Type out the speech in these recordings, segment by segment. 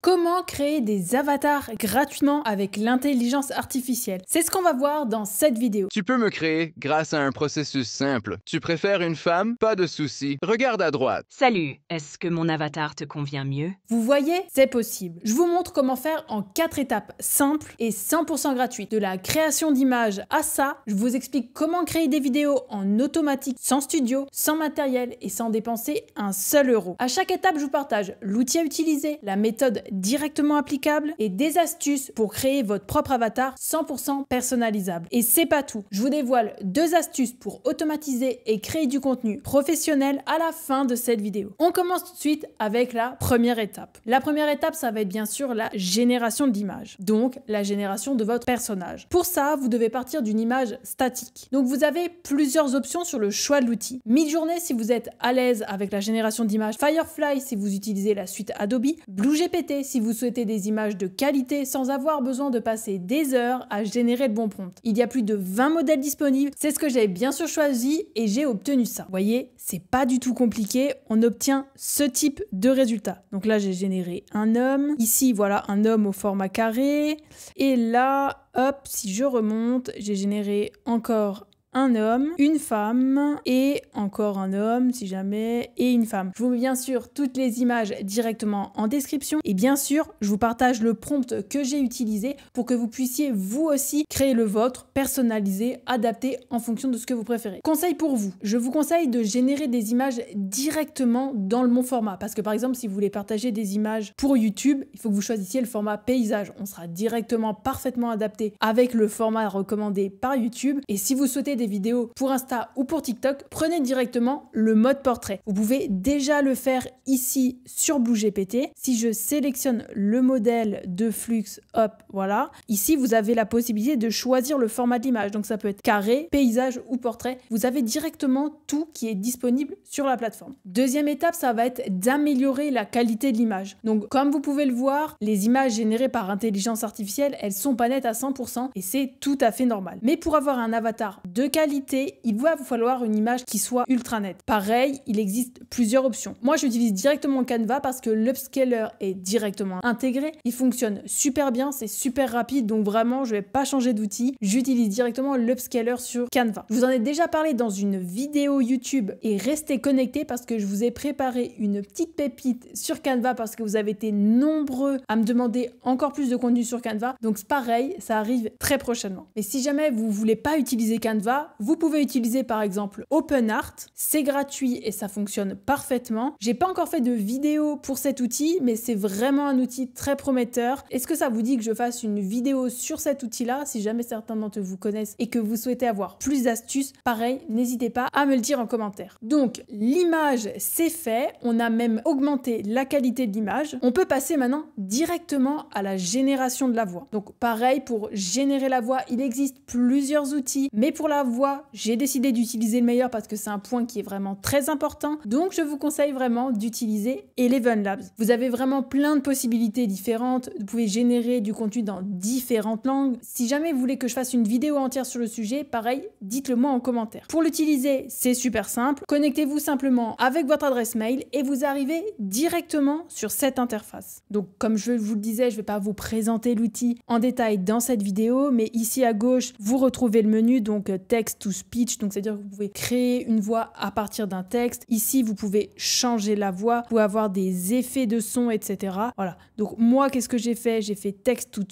Comment créer des avatars gratuitement avec l'intelligence artificielle? C'est ce qu'on va voir dans cette vidéo. Tu peux me créer grâce à un processus simple. Tu préfères une femme? Pas de souci. Regarde à droite. Salut, est-ce que mon avatar te convient mieux? Vous voyez, c'est possible. Je vous montre comment faire en 4 étapes simples et 100% gratuites. De la création d'images à ça, je vous explique comment créer des vidéos en automatique, sans studio, sans matériel et sans dépenser un seul euro. À chaque étape, je vous partage l'outil à utiliser, la méthode directement applicable et des astuces pour créer votre propre avatar 100% personnalisable. Et c'est pas tout. Je vous dévoile deux astuces pour automatiser et créer du contenu professionnel à la fin de cette vidéo. On commence tout de suite avec la première étape. La première étape, ça va être bien sûr la génération d'images. Donc, la génération de votre personnage. Pour ça, vous devez partir d'une image statique. Donc, vous avez plusieurs options sur le choix de l'outil. Midjourney si vous êtes à l'aise avec la génération d'images, Firefly si vous utilisez la suite Adobe, BlueGPT si vous souhaitez des images de qualité sans avoir besoin de passer des heures à générer le bon prompt. Il y a plus de 20 modèles disponibles, c'est ce que j'ai bien sûr choisi et j'ai obtenu ça. Vous voyez, c'est pas du tout compliqué, on obtient ce type de résultat. Donc là, j'ai généré un homme, ici voilà un homme au format carré et là, hop, si je remonte, j'ai généré encore un homme, une femme et encore un homme si jamais et une femme. Je vous mets bien sûr toutes les images directement en description et bien sûr je vous partage le prompt que j'ai utilisé pour que vous puissiez vous aussi créer le vôtre personnalisé, adapté en fonction de ce que vous préférez. Conseil pour vous, je vous conseille de générer des images directement dans le bon format parce que par exemple si vous voulez partager des images pour YouTube, il faut que vous choisissiez le format paysage. On sera directement parfaitement adapté avec le format recommandé par YouTube et si vous souhaitez des vidéos pour Insta ou pour TikTok, prenez directement le mode portrait. Vous pouvez déjà le faire ici sur BlueGPT. Si je sélectionne le modèle de flux, hop, voilà. Ici, vous avez la possibilité de choisir le format de l'image. Donc ça peut être carré, paysage ou portrait. Vous avez directement tout qui est disponible sur la plateforme. Deuxième étape, ça va être d'améliorer la qualité de l'image. Donc comme vous pouvez le voir, les images générées par intelligence artificielle, elles sont pas nettes à 100% et c'est tout à fait normal. Mais pour avoir un avatar de qualité, il va vous falloir une image qui soit ultra nette. Pareil, il existe plusieurs options. Moi, j'utilise directement Canva parce que l'upscaler est directement intégré. Il fonctionne super bien, c'est super rapide, donc vraiment, je vais pas changer d'outil. J'utilise directement l'upscaler sur Canva. Je vous en ai déjà parlé dans une vidéo YouTube et restez connectés parce que je vous ai préparé une petite pépite sur Canva parce que vous avez été nombreux à me demander encore plus de contenu sur Canva. Donc pareil, ça arrive très prochainement. Mais si jamais vous voulez pas utiliser Canva, vous pouvez utiliser par exemple OpenArt, c'est gratuit et ça fonctionne parfaitement. J'ai pas encore fait de vidéo pour cet outil, mais c'est vraiment un outil très prometteur. Est-ce que ça vous dit que je fasse une vidéo sur cet outil-là? Si jamais certains d'entre vous connaissent et que vous souhaitez avoir plus d'astuces Pareil, n'hésitez pas à me le dire en commentaire. Donc l'image c'est fait, on a même augmenté la qualité de l'image. On peut passer maintenant directement à la génération de la voix. Donc pareil pour générer la voix, il existe plusieurs outils, mais pour la voix, j'ai décidé d'utiliser le meilleur parce que c'est un point qui est vraiment très important. Donc je vous conseille vraiment d'utiliser Eleven Labs. Vous avez vraiment plein de possibilités différentes. Vous pouvez générer du contenu dans différentes langues. Si jamais vous voulez que je fasse une vidéo entière sur le sujet, pareil, dites-le moi en commentaire. Pour l'utiliser, c'est super simple. Connectez-vous simplement avec votre adresse mail et vous arrivez directement sur cette interface. Donc comme je vous le disais, je ne vais pas vous présenter l'outil en détail dans cette vidéo, mais ici à gauche, vous retrouvez le menu donc text to speech, donc c'est-à-dire que vous pouvez créer une voix à partir d'un texte. Ici, vous pouvez changer la voix, vous pouvez avoir des effets de son, etc. Voilà. Donc moi, qu'est-ce que j'ai fait? J'ai fait text to,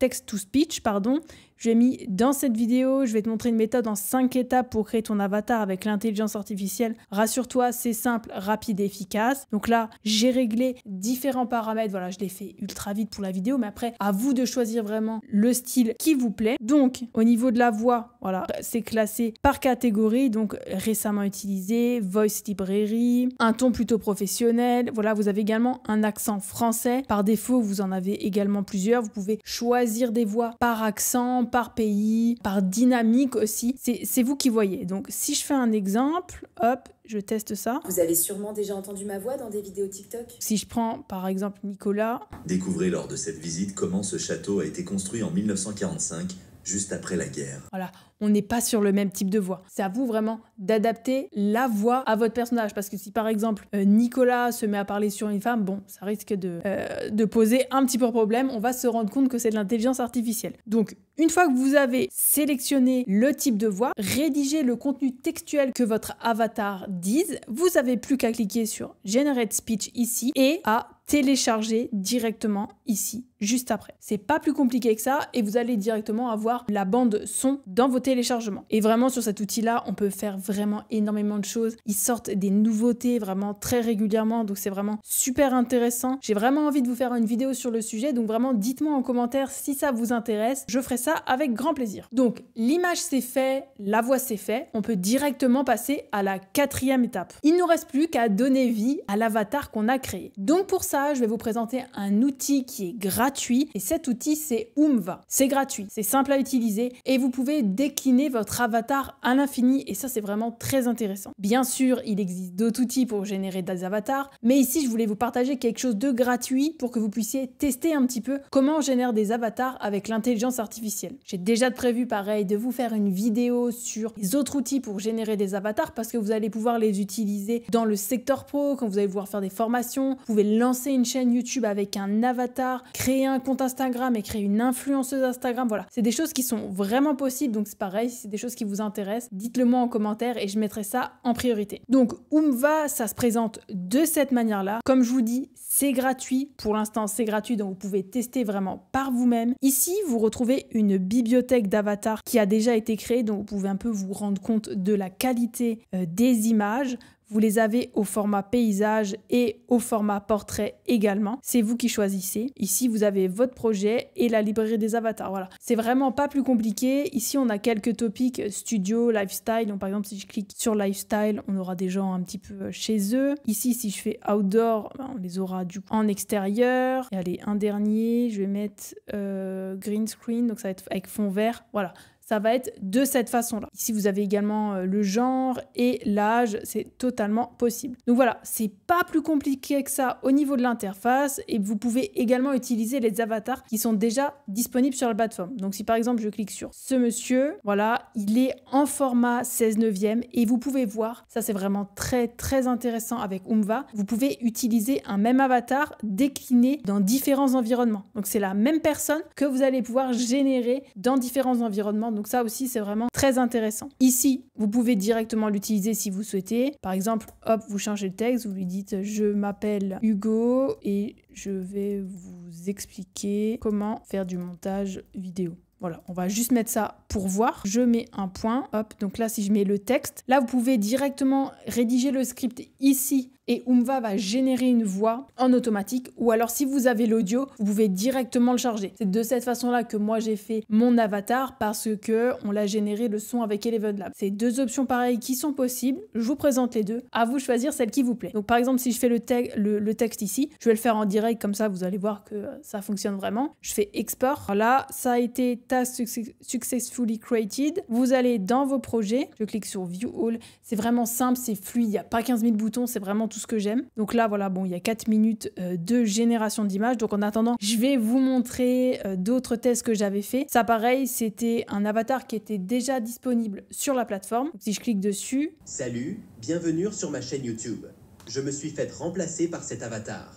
text to speech, pardon. Je l'ai mis dans cette vidéo, je vais te montrer une méthode en 5 étapes pour créer ton avatar avec l'intelligence artificielle. Rassure-toi, c'est simple, rapide et efficace. Donc là, j'ai réglé différents paramètres. Voilà, je l'ai fait ultra vite pour la vidéo, mais après, à vous de choisir vraiment le style qui vous plaît. Donc, au niveau de la voix, voilà, c'est classé par catégorie, donc récemment utilisé, voice librairie, un ton plutôt professionnel. Voilà, vous avez également un accent français. Par défaut, vous en avez également plusieurs. Vous pouvez choisir des voix par accent, par pays, par dynamique aussi. C'est vous qui voyez. Donc si je fais un exemple, hop, je teste ça. Vous avez sûrement déjà entendu ma voix dans des vidéos TikTok? Si je prends par exemple Nicolas. Découvrez lors de cette visite comment ce château a été construit en 1945 juste après la guerre. Voilà, on n'est pas sur le même type de voix. C'est à vous vraiment d'adapter la voix à votre personnage. Parce que si par exemple euh, Nicolas se met à parler sur une femme, bon, ça risque de, euh, de poser un petit peu problème. On va se rendre compte que c'est de l'intelligence artificielle. Donc, une fois que vous avez sélectionné le type de voix, rédigez le contenu textuel que votre avatar dise. Vous n'avez plus qu'à cliquer sur Generate Speech ici et à télécharger directement ici juste après. C'est pas plus compliqué que ça et vous allez directement avoir la bande son dans vos téléchargements. Et vraiment sur cet outil-là, on peut faire vraiment énormément de choses. Ils sortent des nouveautés vraiment très régulièrement, donc c'est vraiment super intéressant. J'ai vraiment envie de vous faire une vidéo sur le sujet, donc vraiment dites-moi en commentaire si ça vous intéresse. Je ferai ça avec grand plaisir. Donc l'image c'est fait, la voix c'est fait, on peut directement passer à la quatrième étape. Il ne nous reste plus qu'à donner vie à l'avatar qu'on a créé. Donc pour ça, je vais vous présenter un outil qui est gratuit et cet outil c'est Umva. C'est gratuit, c'est simple à utiliser et vous pouvez décliner votre avatar à l'infini et ça c'est vraiment très intéressant. Bien sûr, il existe d'autres outils pour générer des avatars, mais ici je voulais vous partager quelque chose de gratuit pour que vous puissiez tester un petit peu comment on génère des avatars avec l'intelligence artificielle. J'ai déjà prévu pareil de vous faire une vidéo sur les autres outils pour générer des avatars parce que vous allez pouvoir les utiliser dans le secteur pro quand vous allez pouvoir faire des formations, vous pouvez lancer une chaîne YouTube avec un avatar, créer un compte Instagram et créer une influenceuse Instagram. Voilà, c'est des choses qui sont vraiment possibles. Donc c'est pareil, si c'est des choses qui vous intéressent, dites-le moi en commentaire et je mettrai ça en priorité. Donc Umva, ça se présente de cette manière-là. Comme je vous dis, c'est gratuit. Pour l'instant, c'est gratuit, donc vous pouvez tester vraiment par vous-même. Ici, vous retrouvez une bibliothèque d'avatars qui a déjà été créée, donc vous pouvez un peu vous rendre compte de la qualité euh, des images. Vous les avez au format paysage et au format portrait également. C'est vous qui choisissez. Ici, vous avez votre projet et la librairie des avatars. Voilà. C'est vraiment pas plus compliqué. Ici, on a quelques topics studio, lifestyle. Donc, par exemple, si je clique sur lifestyle, on aura des gens un petit peu chez eux. Ici, si je fais outdoor, ben, on les aura du coup en extérieur. Et allez, un dernier, je vais mettre euh, green screen. Donc, ça va être avec fond vert. Voilà ça va être de cette façon-là. Ici, vous avez également euh, le genre et l'âge, c'est totalement possible. Donc voilà, c'est pas plus compliqué que ça au niveau de l'interface et vous pouvez également utiliser les avatars qui sont déjà disponibles sur la plateforme. Donc si par exemple je clique sur ce monsieur, voilà, il est en format 16 neuvième et vous pouvez voir, ça c'est vraiment très très intéressant avec Umva, vous pouvez utiliser un même avatar décliné dans différents environnements. Donc c'est la même personne que vous allez pouvoir générer dans différents environnements donc ça aussi, c'est vraiment très intéressant. Ici, vous pouvez directement l'utiliser si vous souhaitez. Par exemple, hop, vous changez le texte, vous lui dites je m'appelle Hugo et je vais vous expliquer comment faire du montage vidéo. Voilà, on va juste mettre ça pour voir. Je mets un point, hop, donc là si je mets le texte, là vous pouvez directement rédiger le script ici et Umva va générer une voix en automatique ou alors si vous avez l'audio, vous pouvez directement le charger. C'est de cette façon-là que moi j'ai fait mon avatar parce que on l'a généré le son avec Eleven Lab. C'est deux options pareilles qui sont possibles. Je vous présente les deux. À vous choisir celle qui vous plaît. Donc par exemple, si je fais le, le, texte ici, je vais le faire en direct comme ça, vous allez voir que ça fonctionne vraiment. Je fais export. Là, ça a été task successfully created. Vous allez dans vos projets. Je clique sur View All. C'est vraiment simple, c'est fluide. Il n'y a pas 15 000 boutons. C'est vraiment tout ce que j'aime. Donc là, voilà, bon, il y a 4 minutes euh, de génération d'images. Donc en attendant, je vais vous montrer euh, d'autres tests que j'avais fait. Ça, pareil, c'était un avatar qui était déjà disponible sur la plateforme. si je clique dessus. Salut, bienvenue sur ma chaîne YouTube. Je me suis fait remplacer par cet avatar.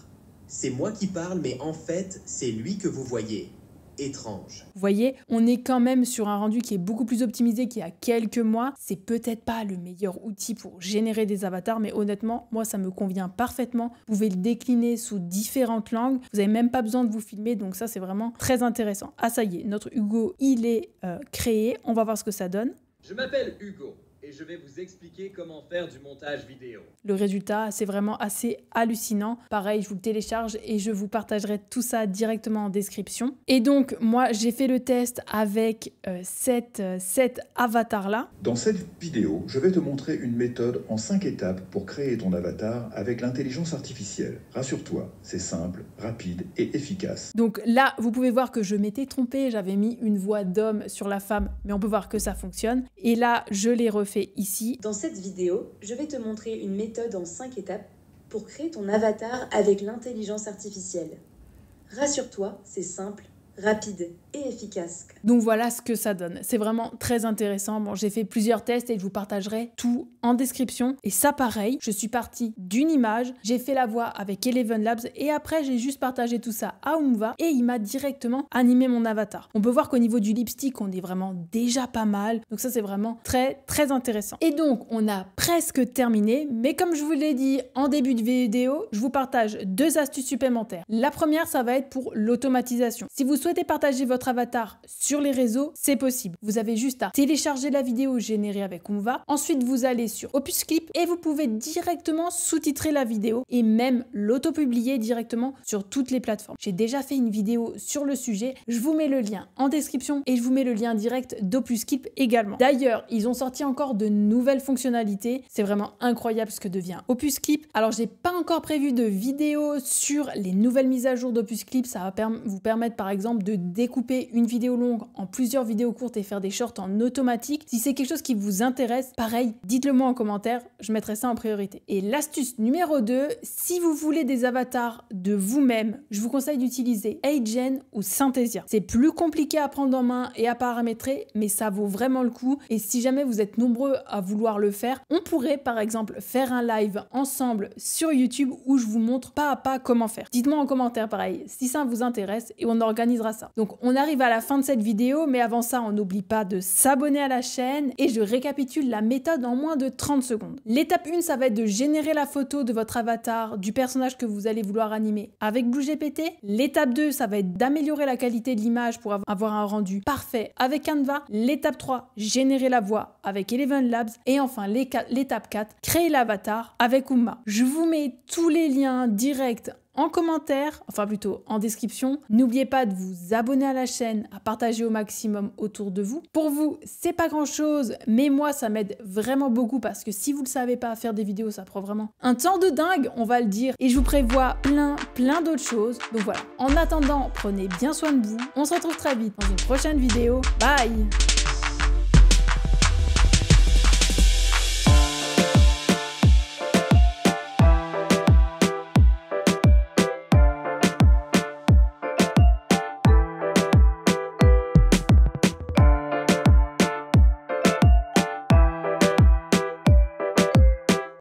C'est moi qui parle, mais en fait, c'est lui que vous voyez étrange. Vous voyez, on est quand même sur un rendu qui est beaucoup plus optimisé qu'il y a quelques mois. C'est peut-être pas le meilleur outil pour générer des avatars, mais honnêtement, moi, ça me convient parfaitement. Vous pouvez le décliner sous différentes langues. Vous n'avez même pas besoin de vous filmer, donc ça, c'est vraiment très intéressant. Ah, ça y est, notre Hugo, il est euh, créé. On va voir ce que ça donne. Je m'appelle Hugo et je vais vous expliquer comment faire du montage vidéo. Le résultat, c'est vraiment assez hallucinant. Pareil, je vous le télécharge et je vous partagerai tout ça directement en description. Et donc, moi, j'ai fait le test avec euh, euh, cet avatar-là. Dans cette vidéo, je vais te montrer une méthode en 5 étapes pour créer ton avatar avec l'intelligence artificielle. Rassure-toi, c'est simple, rapide et efficace. Donc là, vous pouvez voir que je m'étais trompée, j'avais mis une voix d'homme sur la femme, mais on peut voir que ça fonctionne. Et là, je l'ai refait ici. Dans cette vidéo, je vais te montrer une méthode en 5 étapes pour créer ton avatar avec l'intelligence artificielle. Rassure-toi, c'est simple rapide et efficace. Donc voilà ce que ça donne. C'est vraiment très intéressant. Bon, j'ai fait plusieurs tests et je vous partagerai tout en description. Et ça, pareil, je suis partie d'une image, j'ai fait la voix avec Eleven Labs et après, j'ai juste partagé tout ça à Umva et il m'a directement animé mon avatar. On peut voir qu'au niveau du lipstick, on est vraiment déjà pas mal. Donc ça, c'est vraiment très, très intéressant. Et donc, on a presque terminé. Mais comme je vous l'ai dit en début de vidéo, je vous partage deux astuces supplémentaires. La première, ça va être pour l'automatisation. Si vous partager votre avatar sur les réseaux, c'est possible. Vous avez juste à télécharger la vidéo générée avec Umva. Ensuite, vous allez sur Opus Clip et vous pouvez directement sous-titrer la vidéo et même l'auto-publier directement sur toutes les plateformes. J'ai déjà fait une vidéo sur le sujet. Je vous mets le lien en description et je vous mets le lien direct d'Opus Clip également. D'ailleurs, ils ont sorti encore de nouvelles fonctionnalités. C'est vraiment incroyable ce que devient Opus Clip. Alors, j'ai pas encore prévu de vidéo sur les nouvelles mises à jour d'Opus Clip. Ça va vous permettre par exemple de découper une vidéo longue en plusieurs vidéos courtes et faire des shorts en automatique. Si c'est quelque chose qui vous intéresse, pareil, dites-le moi en commentaire, je mettrai ça en priorité. Et l'astuce numéro 2, si vous voulez des avatars de vous-même, je vous conseille d'utiliser Agen ou Synthesia. C'est plus compliqué à prendre en main et à paramétrer, mais ça vaut vraiment le coup. Et si jamais vous êtes nombreux à vouloir le faire, on pourrait par exemple faire un live ensemble sur YouTube où je vous montre pas à pas comment faire. Dites-moi en commentaire pareil si ça vous intéresse et on ça. Donc on arrive à la fin de cette vidéo, mais avant ça, on n'oublie pas de s'abonner à la chaîne et je récapitule la méthode en moins de 30 secondes. L'étape 1, ça va être de générer la photo de votre avatar, du personnage que vous allez vouloir animer avec BlueGPT. L'étape 2, ça va être d'améliorer la qualité de l'image pour avoir un rendu parfait avec Canva. L'étape 3, générer la voix avec Eleven Labs. Et enfin, l'étape 4, créer l'avatar avec Uma. Je vous mets tous les liens directs en commentaire, enfin plutôt en description. N'oubliez pas de vous abonner à la chaîne, à partager au maximum autour de vous. Pour vous, c'est pas grand chose, mais moi ça m'aide vraiment beaucoup parce que si vous ne savez pas faire des vidéos, ça prend vraiment un temps de dingue, on va le dire. Et je vous prévois plein, plein d'autres choses. Donc voilà. En attendant, prenez bien soin de vous. On se retrouve très vite dans une prochaine vidéo. Bye